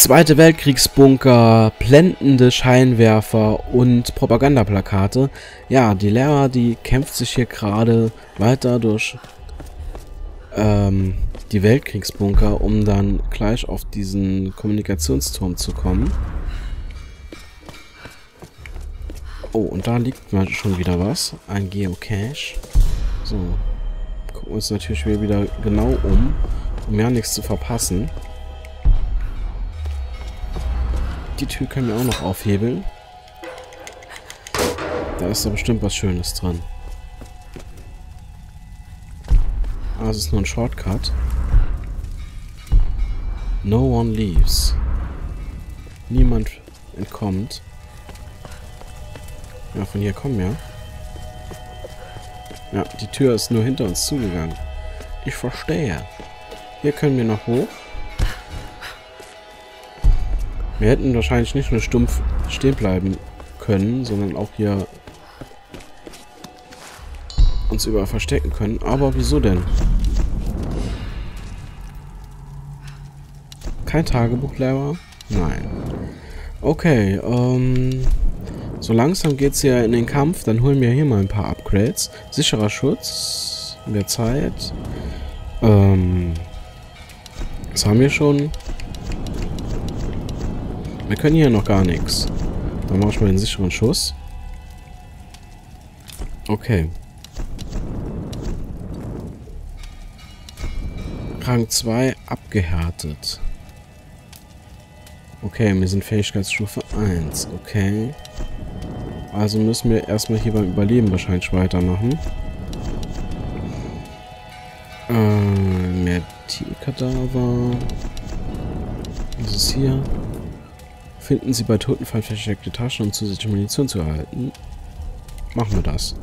Zweite Weltkriegsbunker, blendende Scheinwerfer und Propagandaplakate. Ja, die Lehrer, die kämpft sich hier gerade weiter durch ähm, die Weltkriegsbunker, um dann gleich auf diesen Kommunikationsturm zu kommen. Oh, und da liegt mal schon wieder was. Ein Geocache. So. Gucken wir uns natürlich wieder genau um, um ja nichts zu verpassen. Die Tür können wir auch noch aufhebeln. Da ist da bestimmt was Schönes dran. Ah, es ist nur ein Shortcut. No one leaves. Niemand entkommt. Ja, von hier kommen wir. Ja, die Tür ist nur hinter uns zugegangen. Ich verstehe. Hier können wir noch hoch. Wir hätten wahrscheinlich nicht nur stumpf stehen bleiben können, sondern auch hier uns überall verstecken können. Aber wieso denn? Kein Tagebuchlehrer? Nein. Okay, ähm... So langsam geht es ja in den Kampf. Dann holen wir hier mal ein paar Upgrades. Sicherer Schutz. Mehr Zeit. Ähm... Das haben wir schon. Wir können hier noch gar nichts. Dann mache ich mal den sicheren Schuss. Okay. Rang 2 abgehärtet. Okay, wir sind Fähigkeitsstufe 1. Okay. Also müssen wir erstmal hier beim Überleben wahrscheinlich weitermachen. Äh, mehr Tierkadaver. Was ist hier? Finden Sie bei Totenfall versteckte Taschen, um zusätzliche Munition zu erhalten. Machen wir das.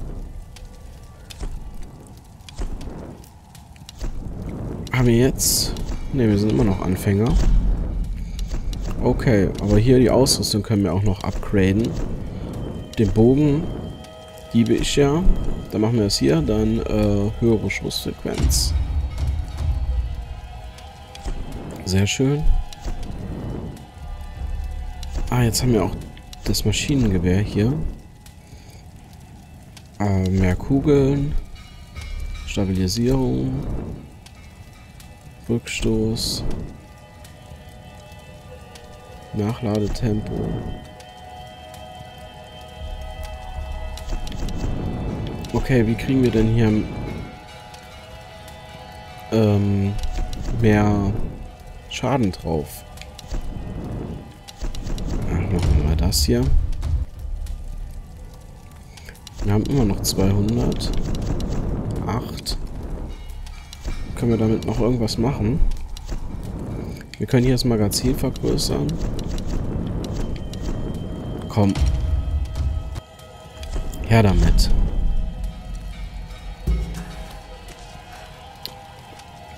Haben wir jetzt... Ne, wir sind immer noch Anfänger. Okay, aber hier die Ausrüstung können wir auch noch upgraden. Den Bogen liebe ich ja. Dann machen wir es hier. Dann äh, höhere Schussfrequenz. Sehr schön. Ah, jetzt haben wir auch das Maschinengewehr hier. Äh, mehr Kugeln. Stabilisierung. Rückstoß. Nachladetempo. Okay, wie kriegen wir denn hier ähm, mehr Schaden drauf? Das hier. Wir haben immer noch 200. 8. Können wir damit noch irgendwas machen? Wir können hier das Magazin vergrößern. Komm. Her damit.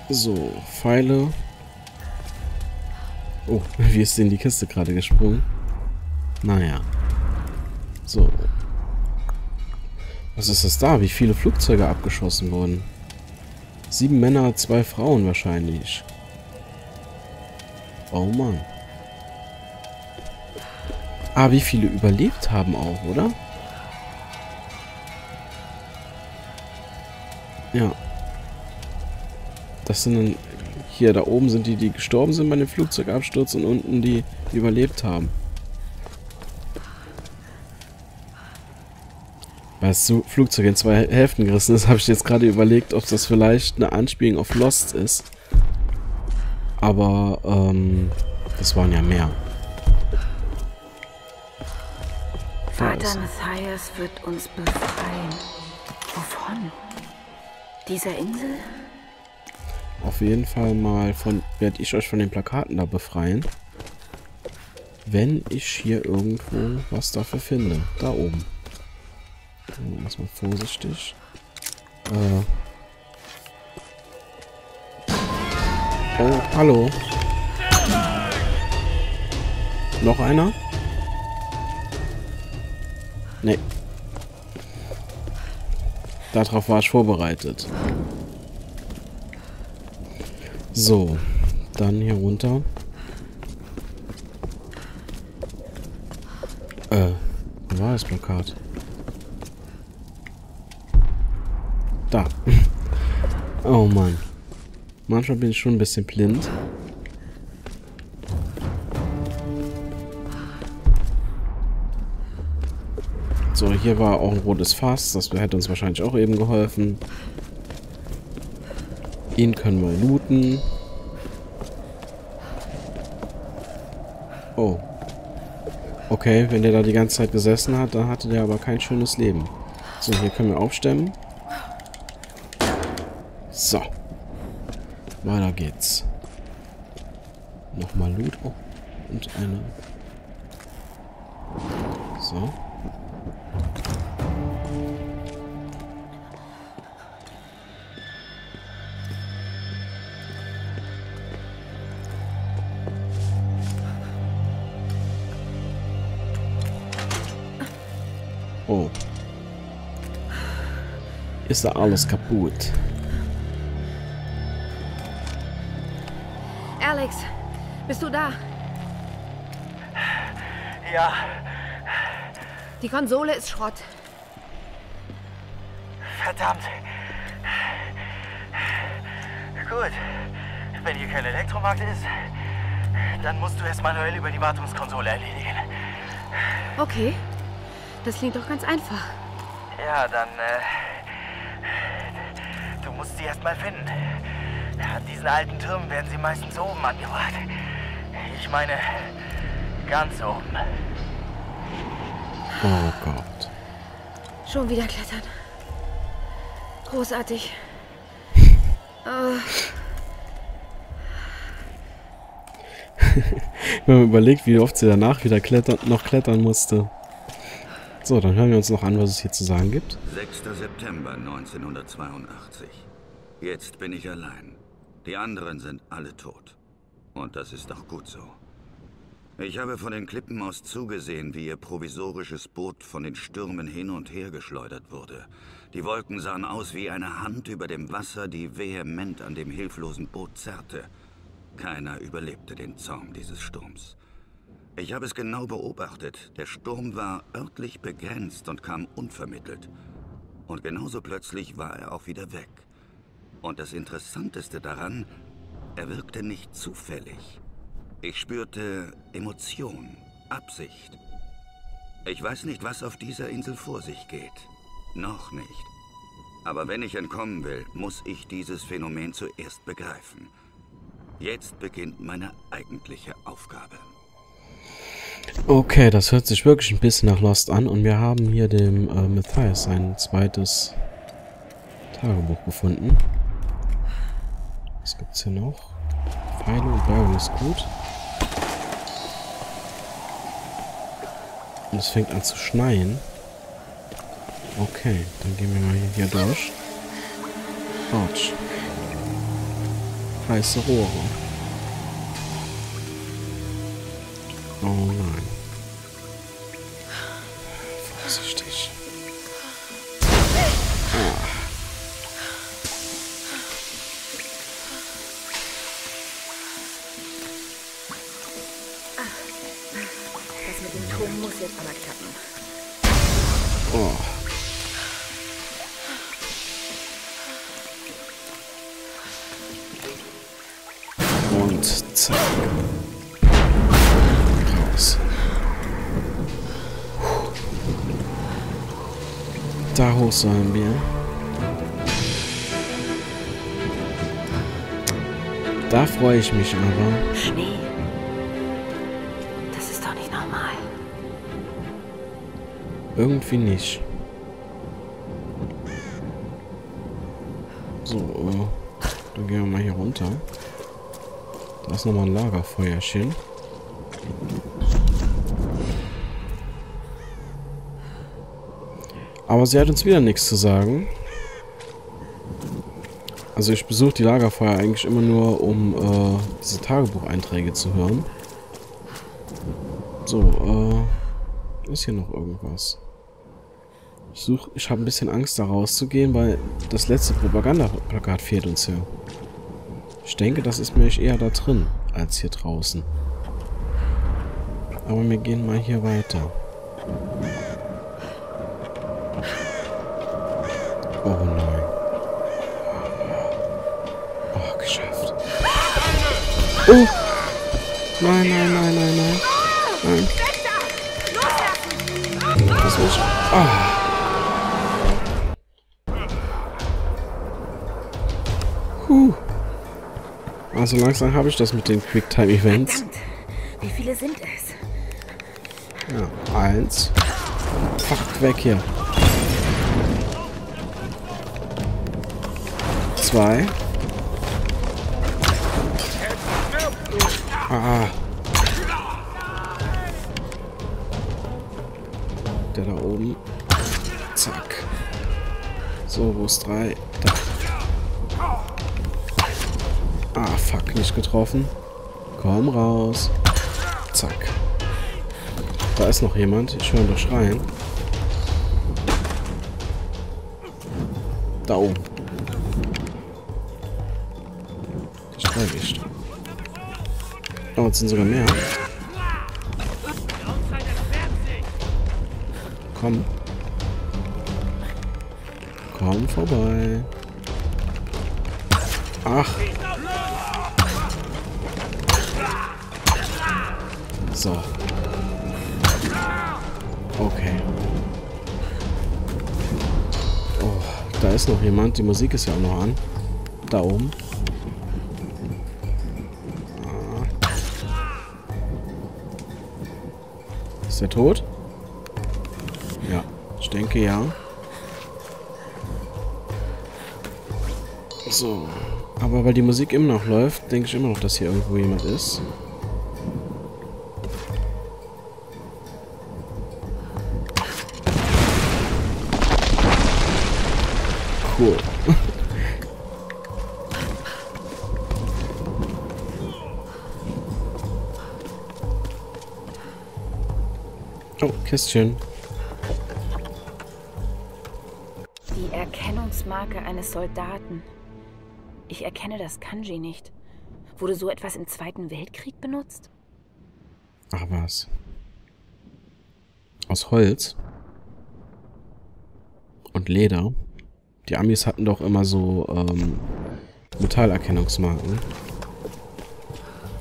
So, Pfeile. Oh, wie ist denn die Kiste gerade gesprungen? Naja. So. Was ist das da? Wie viele Flugzeuge abgeschossen wurden? Sieben Männer, zwei Frauen wahrscheinlich. Oh Mann. Ah, wie viele überlebt haben auch, oder? Ja. Das sind dann... Hier, da oben sind die, die gestorben sind bei dem Flugzeugabsturz und unten die, die überlebt haben. Das Flugzeug in zwei Hälften gerissen ist, habe ich jetzt gerade überlegt, ob das vielleicht eine Anspielung auf Lost ist. Aber, ähm, das waren ja mehr. Vater Matthias wird uns befreien. Wovon? Dieser Insel? Auf jeden Fall mal von werde ich euch von den Plakaten da befreien. Wenn ich hier irgendwo was dafür finde. Da oben. Erstmal vorsichtig. Äh. Oh, hallo. Noch einer? Nee. Darauf war ich vorbereitet. So. Dann hier runter. Äh, wo war das Plakat? Da. oh Mann. Manchmal bin ich schon ein bisschen blind. So, hier war auch ein rotes Fass. Das hätte uns wahrscheinlich auch eben geholfen. Ihn können wir looten. Oh. Okay, wenn der da die ganze Zeit gesessen hat, dann hatte der aber kein schönes Leben. So, hier können wir aufstemmen. So. Weiter geht's. Nochmal Loot. Oh. Und eine. So. Oh. Ist da alles kaputt? Alex, bist du da? Ja, Die Konsole ist Schrott. verdammt. Gut. Wenn hier kein Elektromarkt ist, dann musst du es manuell über die Wartungskonsole erledigen. Okay. Das klingt doch ganz einfach. Ja, dann, äh, du musst sie erst mal finden. Diesen alten Türmen werden sie meistens oben angebracht. Ich meine, ganz oben. Oh Gott. Schon wieder klettern. Großartig. Wenn man überlegt, wie oft sie danach wieder klettern, noch klettern musste. So, dann hören wir uns noch an, was es hier zu sagen gibt. 6. September 1982. Jetzt bin ich allein. Die anderen sind alle tot. Und das ist auch gut so. Ich habe von den Klippen aus zugesehen, wie ihr provisorisches Boot von den Stürmen hin und her geschleudert wurde. Die Wolken sahen aus wie eine Hand über dem Wasser, die vehement an dem hilflosen Boot zerrte. Keiner überlebte den Zorn dieses Sturms. Ich habe es genau beobachtet. Der Sturm war örtlich begrenzt und kam unvermittelt. Und genauso plötzlich war er auch wieder weg. Und das Interessanteste daran, er wirkte nicht zufällig. Ich spürte Emotion, Absicht. Ich weiß nicht, was auf dieser Insel vor sich geht. Noch nicht. Aber wenn ich entkommen will, muss ich dieses Phänomen zuerst begreifen. Jetzt beginnt meine eigentliche Aufgabe. Okay, das hört sich wirklich ein bisschen nach Lost an. Und wir haben hier dem äh, Matthias sein zweites Tagebuch gefunden. Was gibt's hier noch? Pfeile und Bergen ist gut. Und es fängt an zu schneien. Okay, dann gehen wir mal hier, durch. Autsch. Heiße Rohre. Oh nein. Jetzt aber klappen. Oh. Und zack. Raus. Da hoch sollen wir. Da freue ich mich aber. Schnee. Irgendwie nicht. So, äh, dann gehen wir mal hier runter. Da ist nochmal ein Lagerfeuerchen. Aber sie hat uns wieder nichts zu sagen. Also ich besuche die Lagerfeuer eigentlich immer nur, um äh, diese Tagebucheinträge zu hören. So, äh, ist hier noch irgendwas? Ich suche, ich habe ein bisschen Angst da rauszugehen, weil das letzte Propagandaplakat fehlt uns ja. Ich denke, das ist mir eher da drin, als hier draußen. Aber wir gehen mal hier weiter. Oh nein. Oh, geschafft. Oh! Nein, nein, nein, nein, nein. Nein. Das muss ich. Ah. Huh. Also langsam habe ich das mit den Quicktime-Events. Verdammt. Wie viele sind es? Ja, eins. Fuck, weg hier. Zwei. Ah. Der da oben. Zack. So, wo ist drei? Fuck, nicht getroffen. Komm raus. Zack. Da ist noch jemand. Ich höre doch schreien. Da oben. Ich erwischt. Oh, jetzt sind sogar mehr. Komm. Komm vorbei. Ach. So. Okay. Oh, da ist noch jemand. Die Musik ist ja auch noch an. Da oben. Ah. Ist der tot? Ja, ich denke ja. So. Aber weil die Musik immer noch läuft, denke ich immer noch, dass hier irgendwo jemand ist. Cool. oh, Kistchen. Die Erkennungsmarke eines Soldaten. Ich erkenne das Kanji nicht. Wurde so etwas im Zweiten Weltkrieg benutzt? Ach was. Aus Holz. Und Leder. Die Amis hatten doch immer so ähm, Metallerkennungsmarken.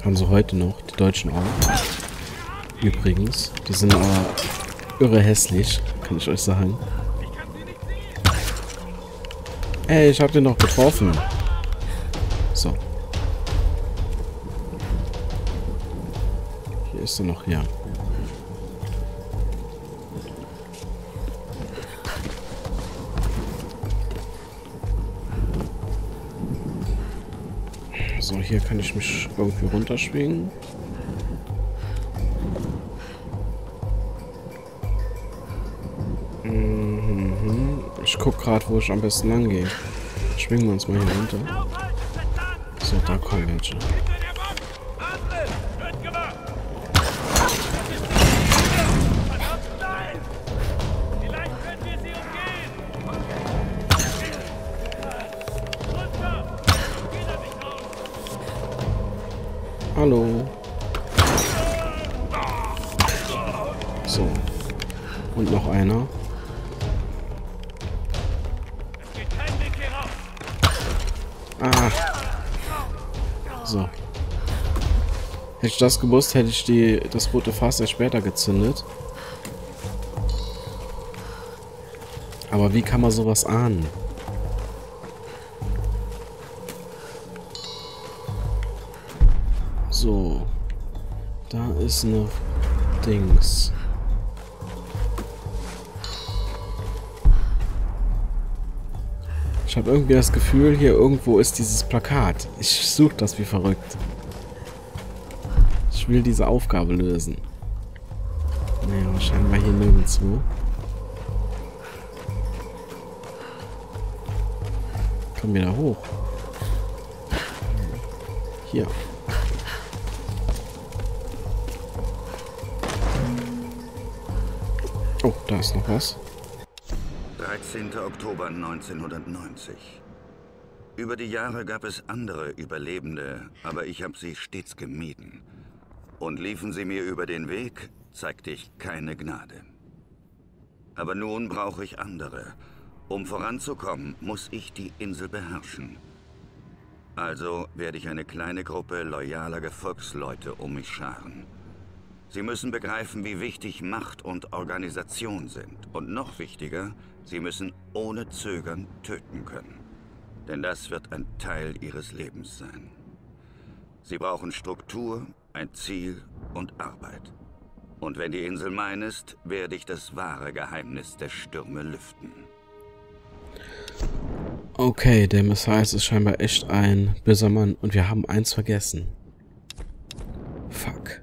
Haben sie heute noch. Die Deutschen auch. Übrigens. Die sind aber irre hässlich, kann ich euch sagen. Ey, ich hab den noch getroffen. So. Hier ist er noch, ja. Hier kann ich mich irgendwie runterschwingen. Mhm. Ich guck gerade, wo ich am besten lang gehe. Schwingen wir uns mal hier runter. So, da kommen welche. So. Und noch einer. Ah. So. Hätte ich das gewusst, hätte ich die, das rote Fass erst später gezündet. Aber wie kann man sowas ahnen? So. Da ist eine Dings. Habe irgendwie das Gefühl, hier irgendwo ist dieses Plakat. Ich suche das wie verrückt. Ich will diese Aufgabe lösen. Naja, scheinbar hier nirgendwo. Komm wieder hoch. Hier. Oh, da ist noch was. 13. Oktober 1990. Über die Jahre gab es andere Überlebende, aber ich habe sie stets gemieden. Und liefen sie mir über den Weg, zeigte ich keine Gnade. Aber nun brauche ich andere. Um voranzukommen, muss ich die Insel beherrschen. Also werde ich eine kleine Gruppe loyaler Gefolgsleute um mich scharen. Sie müssen begreifen, wie wichtig Macht und Organisation sind. Und noch wichtiger, sie müssen ohne Zögern töten können. Denn das wird ein Teil ihres Lebens sein. Sie brauchen Struktur, ein Ziel und Arbeit. Und wenn die Insel mein ist, werde ich das wahre Geheimnis der Stürme lüften. Okay, der Messias ist scheinbar echt ein böser Mann und wir haben eins vergessen. Fuck.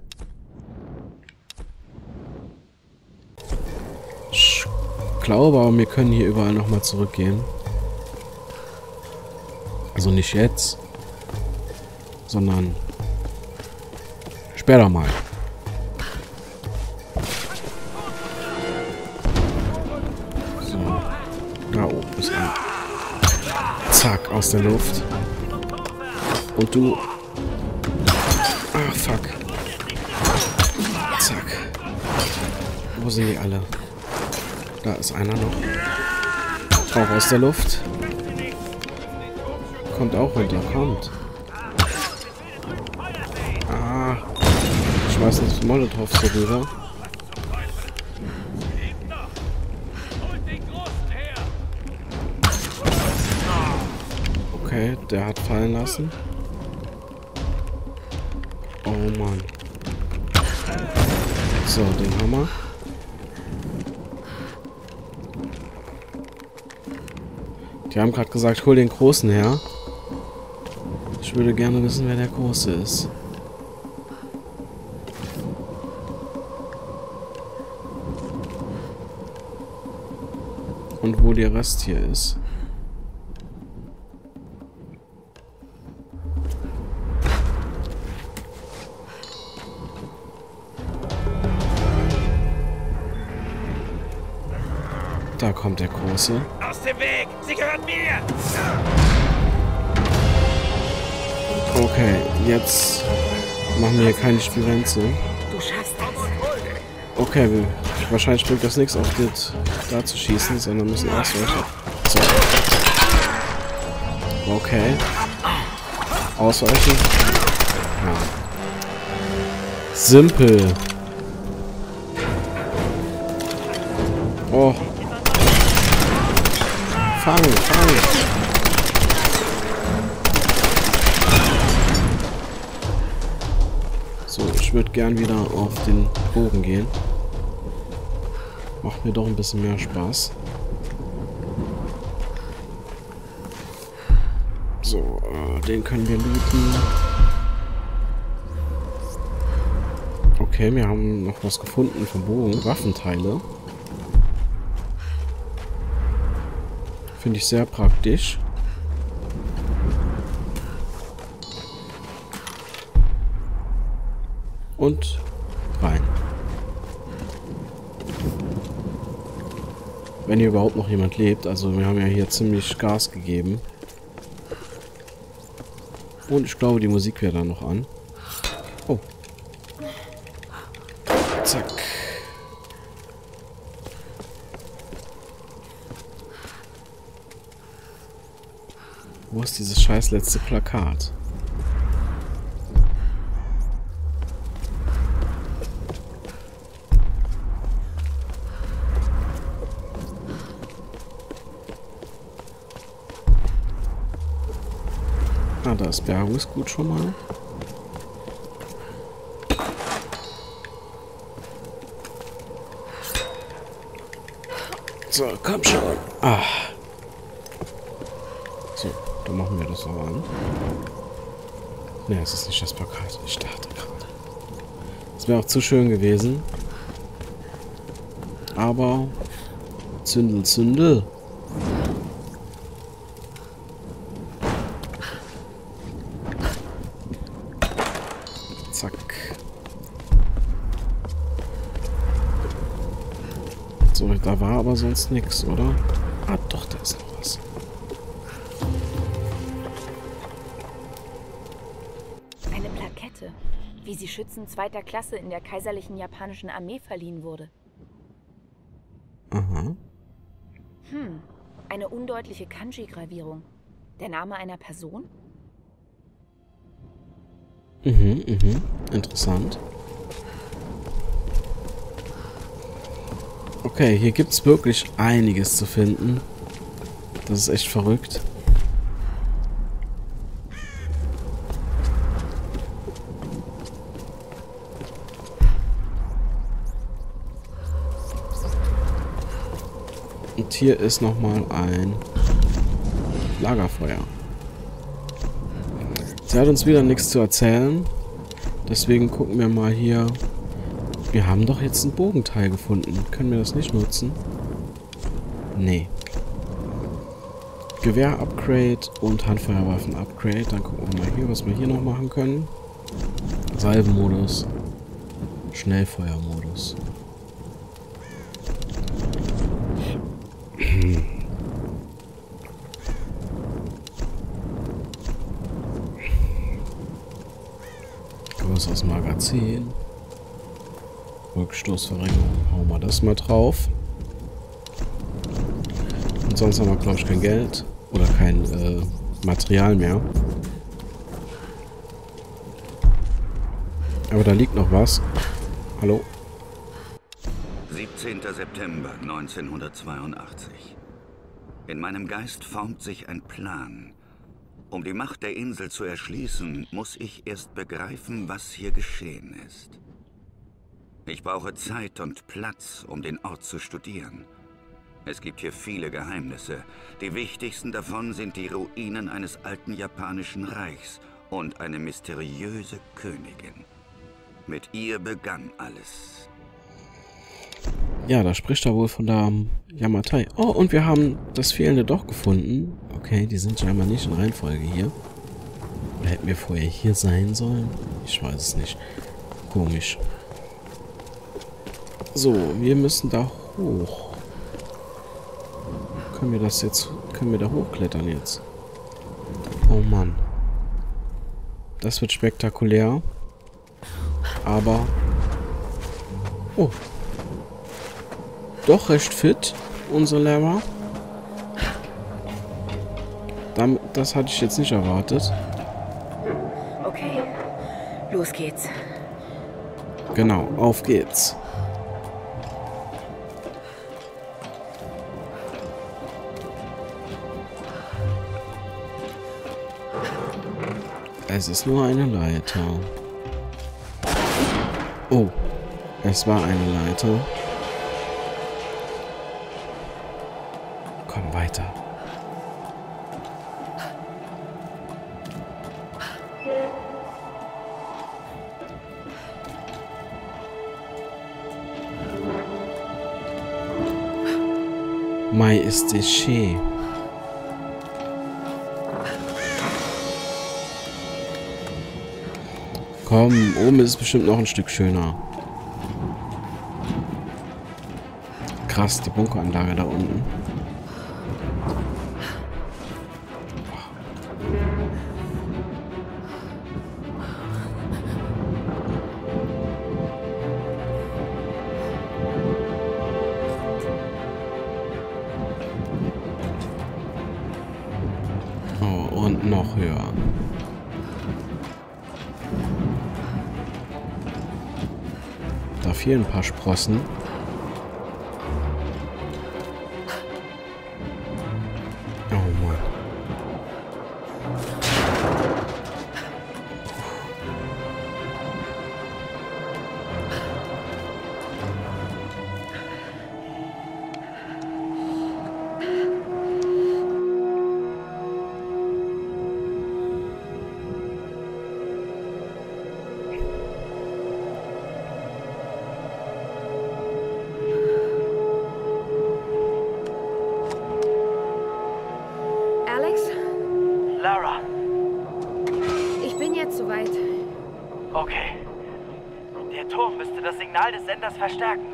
Ich glaube aber, wir können hier überall nochmal zurückgehen. Also nicht jetzt, sondern später mal. So, da oben ist ein. Zack, aus der Luft. Und du... Ach, fuck. Zack. Wo sind die alle? Da ist einer noch. Auch aus der Luft. Kommt auch runter, kommt. Ah. Schmeißen das Molotov so rüber. Okay, der hat fallen lassen. Oh Mann. So, den Hammer. Die haben gerade gesagt, hol den Großen her. Ich würde gerne wissen, wer der Große ist. Und wo der Rest hier ist. Da kommt der Große. Aus dem Weg! Sie gehört mir! Okay, jetzt machen wir hier keine Spirenze. Du schaffst das. Okay, wir, wahrscheinlich bringt das nichts, auf das da zu schießen, sondern müssen ausweichen. So. Okay. Ausweichen. Ja. Simpel. Oh. Fang, fang. So, ich würde gern wieder auf den Bogen gehen. Macht mir doch ein bisschen mehr Spaß. So, äh, den können wir looten. Okay, wir haben noch was gefunden vom Bogen. Waffenteile. Finde ich sehr praktisch. Und rein. Wenn hier überhaupt noch jemand lebt. Also wir haben ja hier ziemlich Gas gegeben. Und ich glaube, die Musik wäre da noch an. Oh. Zack. Wo dieses scheiß letzte Plakat? Ah, da ist Bergungsgut schon mal. So, komm schon. Ah. So, dann machen wir das aber an. Ne, es ist nicht das Plakat. Ich dachte gerade. Das wäre auch zu schön gewesen. Aber Zündel, Zündel. Zack. So, da war aber sonst nichts, oder? Ah, doch, da ist noch was. Wie sie Schützen zweiter Klasse in der kaiserlichen japanischen Armee verliehen wurde. Aha. Hm, eine undeutliche Kanji-Gravierung. Der Name einer Person? Mhm, mhm. Interessant. Okay, hier gibt es wirklich einiges zu finden. Das ist echt verrückt. Und hier ist nochmal ein Lagerfeuer. Sie hat uns wieder nichts zu erzählen. Deswegen gucken wir mal hier. Wir haben doch jetzt ein Bogenteil gefunden. Können wir das nicht nutzen? Nee. Gewehr-Upgrade und Handfeuerwaffen-Upgrade. Dann gucken wir mal hier, was wir hier noch machen können. Salvenmodus. Schnellfeuermodus. Größeres Magazin. Rückstoßverringerung. Hauen wir das mal drauf. Und sonst haben wir, glaube ich, kein Geld. Oder kein äh, Material mehr. Aber da liegt noch was. Hallo? 17. September 1982. In meinem Geist formt sich ein Plan. Um die Macht der Insel zu erschließen, muss ich erst begreifen, was hier geschehen ist. Ich brauche Zeit und Platz, um den Ort zu studieren. Es gibt hier viele Geheimnisse. Die wichtigsten davon sind die Ruinen eines alten japanischen Reichs und eine mysteriöse Königin. Mit ihr begann alles. Ja, da spricht er wohl von der Yamatai. Oh, und wir haben das Fehlende doch gefunden. Okay, die sind scheinbar nicht in Reihenfolge hier. Oder hätten wir vorher hier sein sollen? Ich weiß es nicht. Komisch. So, wir müssen da hoch. Können wir das jetzt... Können wir da hochklettern jetzt? Oh Mann. Das wird spektakulär. Aber... Oh, doch recht fit, unser Lara. Damit, das hatte ich jetzt nicht erwartet. Okay, los geht's. Genau, auf geht's. Es ist nur eine Leiter. Oh, es war eine Leiter. Mai ist Déchet. Komm, oben ist es bestimmt noch ein Stück schöner. Krass, die Bunkeranlage da unten. Fehlen ein paar Sprossen. Oh Mann. Des Senders verstärken.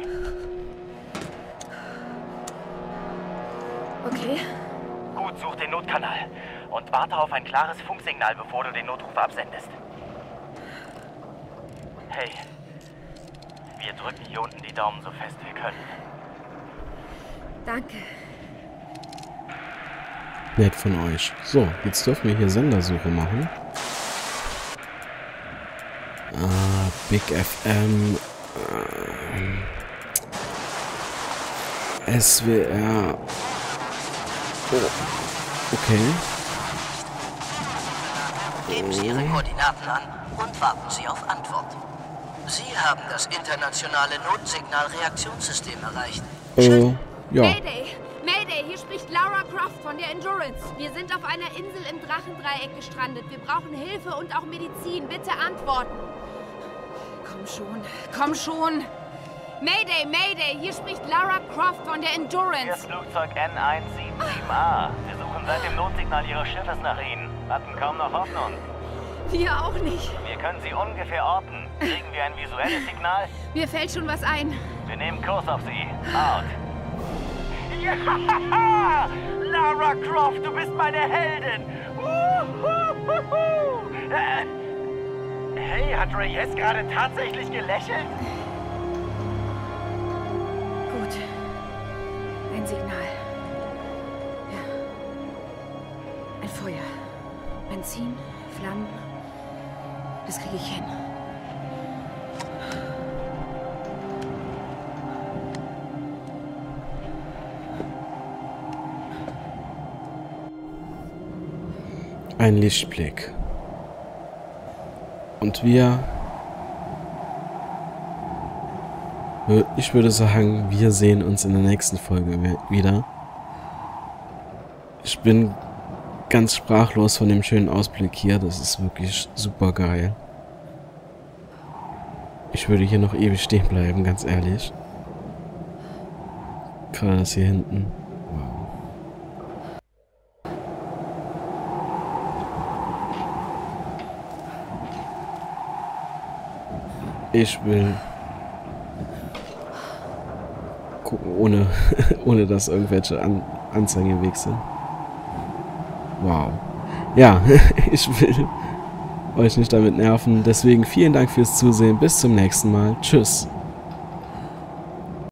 Okay, Gut, such den Notkanal und warte auf ein klares Funksignal, bevor du den Notruf absendest. Hey, wir drücken hier unten die Daumen so fest wir können. Danke. Nett von euch. So, jetzt dürfen wir hier Sendersuche machen. Ah, Big FM. SWR. Oh. Okay. Geben Sie Ihre Koordinaten an und warten Sie auf Antwort. Sie haben das internationale Notsignal-Reaktionssystem erreicht. Äh, ja. Mayday! Mayday, hier spricht Laura Croft von der Endurance. Wir sind auf einer Insel im Drachendreieck gestrandet. Wir brauchen Hilfe und auch Medizin. Bitte antworten. Komm schon, komm schon. Mayday, Mayday, hier spricht Lara Croft von der Hier Endurance. ist Flugzeug N177A. Wir suchen seit dem Notsignal Ihres Schiffes nach Ihnen. Hatten kaum noch Hoffnung. Wir auch nicht. Wir können Sie ungefähr orten. Kriegen wir ein visuelles Signal? Mir fällt schon was ein. Wir nehmen Kurs auf Sie. Out. Ja! Lara Croft, du bist meine Heldin! Uhuhuhu. Äh, hey, hat Reyes gerade tatsächlich gelächelt? Ein Signal. Ja. Ein Feuer. Benzin, Flammen. Das kriege ich hin. Ein Lichtblick. Und wir... Ich würde sagen, wir sehen uns in der nächsten Folge wieder. Ich bin ganz sprachlos von dem schönen Ausblick hier. Das ist wirklich super geil. Ich würde hier noch ewig stehen bleiben, ganz ehrlich. Gerade das hier hinten. Ich will gucken, ohne, ohne dass irgendwelche An Anzeigen im Weg sind. Wow. Ja, ich will euch nicht damit nerven. Deswegen vielen Dank fürs Zusehen. Bis zum nächsten Mal. Tschüss.